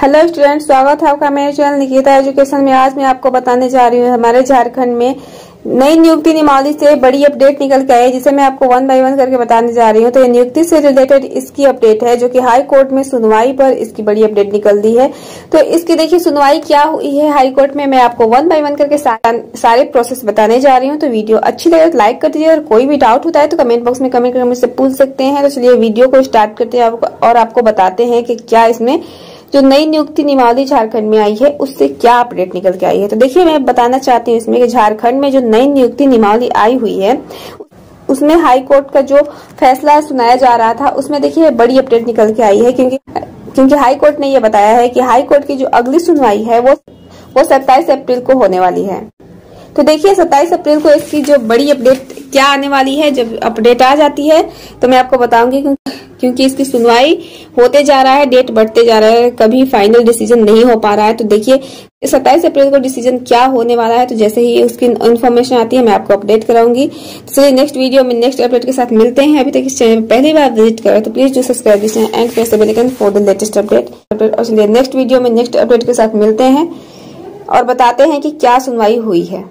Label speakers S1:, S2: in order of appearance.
S1: Hello student स्वागत है आपका मेरे चैनल निकिता एजुकेशन में। आज मैं आपको बताने जा रही हूँ हमारे झारखंड में नई नियुक्ति नियमावली से बड़ी अपडेट निकल के आई जिसे मैं आपको वन बाय वन करके बताने जा रही हूँ। तो ये नियुक्ति से रिलेटेड इसकी अपडेट है, जो कि हाई कोर्ट में सुनवाई पर इसकी बड़ी अपडेट निकल दी है। तो इसकी देखिए, सुनवाई क्या हुई है हाई कोर्ट में, मैं आपको वन बाय वन करके सारे प्रोसेस बताने जा रही हूँ। तो वीडियो अच्छी लगे तो लाइक कर दीजिए, और कोई भी डाउट होता है तो कमेंट बॉक्स में कमेंट करके मुझसे पूछ सकते हैं। तो चलिए वीडियो को स्टार्ट करते हैं और आपको बताते हैं कि क्या इसमें जो नई नियुक्ति नियमावली झारखंड में आई है, उससे क्या अपडेट निकल के आई है? तो देखिए, मैं बताना चाहती हूँ इसमें कि झारखंड में जो नई नियुक्ति नियमावली आई हुई है, उसमें हाई कोर्ट का जो फैसला सुनाया जा रहा था, उसमें देखिए, बड़ी अपडेट निकल के आई है, क्योंकि क्योंकि हाई कोर्ट ने यह बताया है कि हाई कोर्ट की जो अगली सुनवाई है, वो वो सत्ताईस अप्रैल को होने वाली है। तो देखिए, सत्ताईस अप्रैल को इसकी जो बड़ी अपडेट क्या आने वाली है, जब अपडेट आ जाती है तो मैं आपको बताऊँगी क्योंकि इसकी सुनवाई होते जा रहा है डेट बढ़ते जा रहा है, कभी फाइनल डिसीज़न नहीं हो पा रहा है। तो देखिए, सत्ताईस अप्रैल को डिसीज़न क्या होने वाला है तो जैसे ही उसकी इन्फॉर्मेशन आती है, मैं आपको अपडेट कराऊँगी। तो चलिए नेक्स्ट वीडियो में नेक्स्ट अपडेट के साथ मिलते हैं। अभी तक इस चैनल पहली बार विज़िट करें तो please do subscribe this and press for the latest update और चलिए नेक्स्ट वीडियो में नेक्स्ट अपडेट के साथ मिलते हैं और बताते हैं कि क्या सुनवाई हुई है।